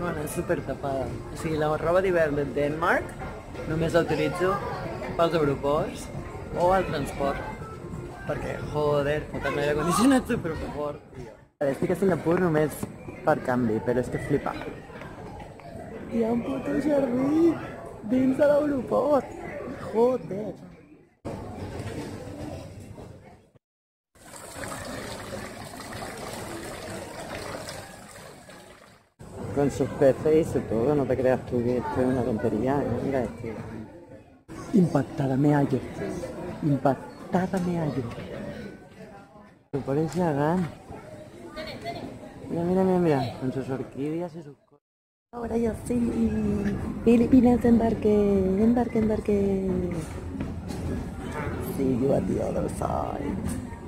Bueno, és super tapada. O sigui, la roba d'hivern de Denmark només la utilitzo pels aeroports o al transport. Perquè, joder, fotem l'aire condicionat super fort, tio. Estic a Singapur només per canvi, però és que flipa. Hi ha un puto jardí dins de l'aeroport. Joder. Con sus peces y su todo, no te creas tú que esto es una tontería. Mira este. Impactada me hallo. Impactada me hallo. Se parece a Gan. Mira, mira, mira, mira, con sus orquídeas y sus cosas. Ahora yo sí. Filipinas embarque, embarque, embarque. See you at the other side.